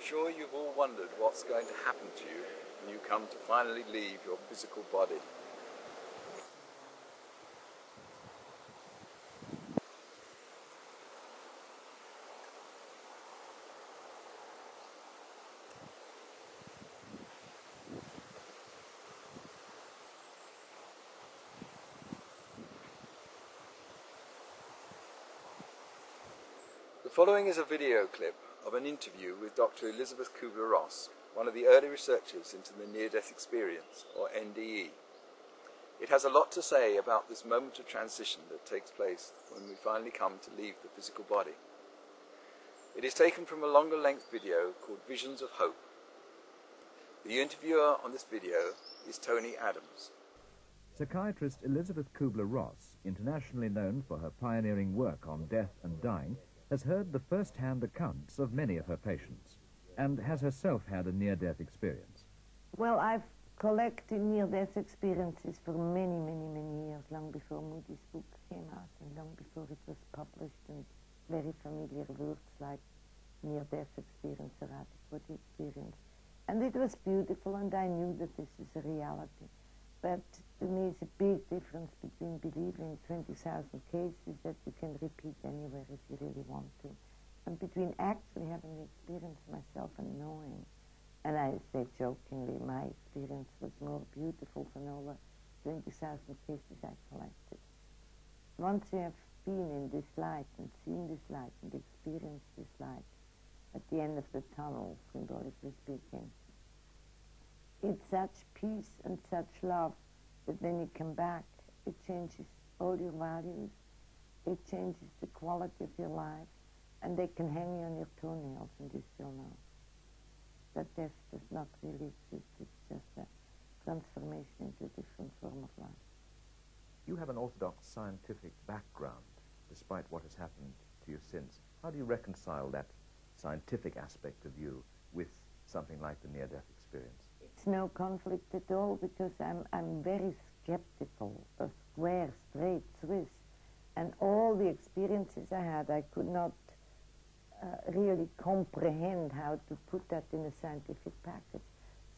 sure you've all wondered what's going to happen to you when you come to finally leave your physical body. The following is a video clip of an interview with Dr. Elizabeth Kubler-Ross, one of the early researchers into the near-death experience, or NDE. It has a lot to say about this moment of transition that takes place when we finally come to leave the physical body. It is taken from a longer length video called Visions of Hope. The interviewer on this video is Tony Adams. Psychiatrist Elizabeth Kubler-Ross, internationally known for her pioneering work on death and dying, has heard the first-hand accounts of many of her patients and has herself had a near-death experience. Well, I've collected near-death experiences for many, many, many years, long before Moody's book came out and long before it was published, and very familiar words like near-death experience or out-of-body experience. And it was beautiful, and I knew that this is a reality. But to me, it's a big difference between believing 20,000 cases that you can repeat anywhere if you really want to, and between actually having the experience myself and knowing. And I say jokingly, my experience was more beautiful than all the 20,000 cases I collected. Once you have been in this light and seen this light and experienced this light at the end of the tunnel, symbolically speaking, it's such peace and such love that when you come back, it changes all your values, it changes the quality of your life, and they can hang you on your toenails and you still know that death does not really exist. It's just a transformation into a different form of life. You have an orthodox scientific background, despite what has happened to you since. How do you reconcile that scientific aspect of you with something like the near-death experience? It's no conflict at all because I'm, I'm very skeptical of square, straight Swiss. And all the experiences I had, I could not uh, really comprehend how to put that in a scientific package.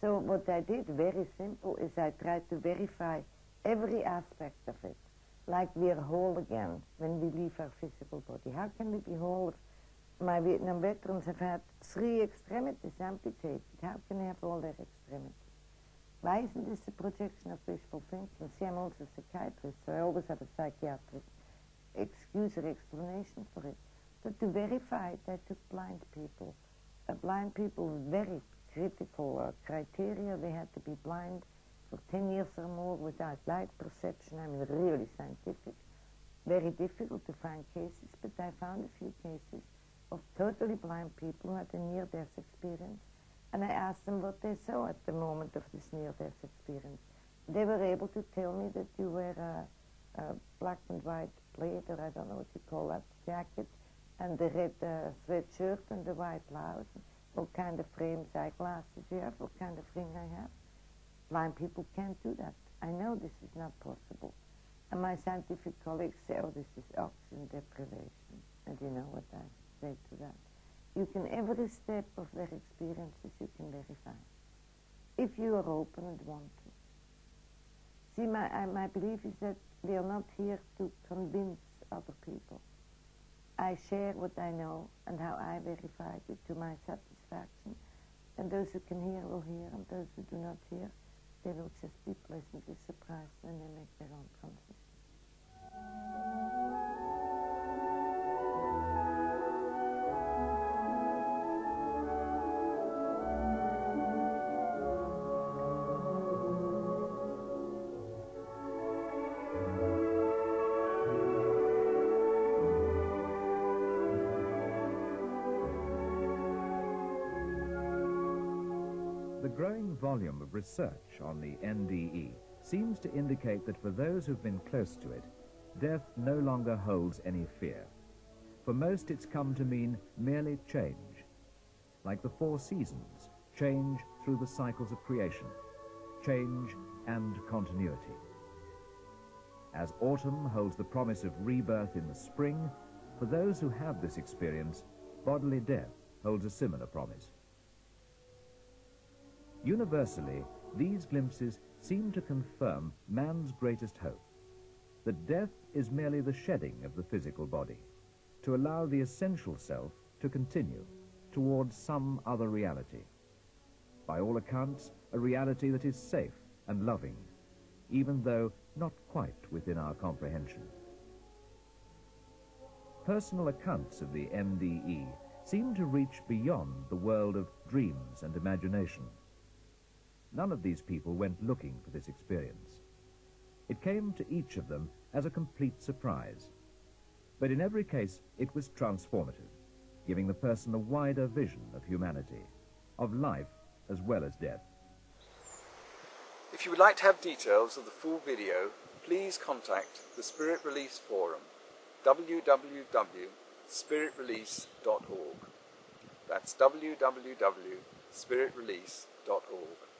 So what I did, very simple, is I tried to verify every aspect of it, like we are whole again when we leave our physical body. How can we be whole my Vietnam veterans have had three extremities amputated? How can they have all their extremities? Why isn't this a projection of wishful thinking? See, I'm also a psychiatrist, so I always have a psychiatric excuse or explanation for it. But to verify it, I took blind people. Uh, blind people with very critical uh, criteria. They had to be blind for 10 years or more without light perception. I mean, really scientific. Very difficult to find cases, but I found a few cases of totally blind people who had a near-death experience. And I asked them what they saw at the moment of this near-death experience. They were able to tell me that you wear a, a black and white plaid, or I don't know what you call that, jacket, and the red uh, sweatshirt and the white blouse, what kind of frames eyeglasses you have, what kind of ring I have. Blind people can't do that. I know this is not possible. And my scientific colleagues say, oh, this is oxygen deprivation. And you know what I say to that. You can, every step of their experiences, you can verify. If you are open and want to. See, my, I, my belief is that we are not here to convince other people. I share what I know and how I verified it to my satisfaction. And those who can hear will hear, and those who do not hear, they will just be pleasantly surprised when they make their own transition. The growing volume of research on the NDE seems to indicate that for those who've been close to it, death no longer holds any fear. For most, it's come to mean merely change. Like the four seasons, change through the cycles of creation, change and continuity. As autumn holds the promise of rebirth in the spring, for those who have this experience, bodily death holds a similar promise. Universally, these glimpses seem to confirm man's greatest hope, that death is merely the shedding of the physical body, to allow the essential self to continue towards some other reality. By all accounts, a reality that is safe and loving, even though not quite within our comprehension. Personal accounts of the NDE seem to reach beyond the world of dreams and imagination. None of these people went looking for this experience. It came to each of them as a complete surprise. But in every case, it was transformative, giving the person a wider vision of humanity, of life as well as death. If you would like to have details of the full video, please contact the Spirit Release Forum, www.spiritrelease.org. That's www.spiritrelease.org